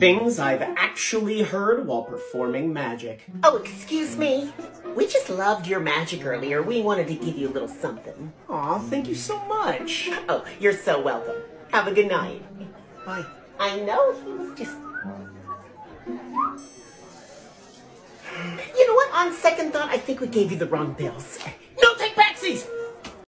Things I've actually heard while performing magic. Oh, excuse me. We just loved your magic earlier. We wanted to give you a little something. Aw, thank you so much. Oh, you're so welcome. Have a good night. Bye. I know he was just. You know what? On second thought, I think we gave you the wrong bills.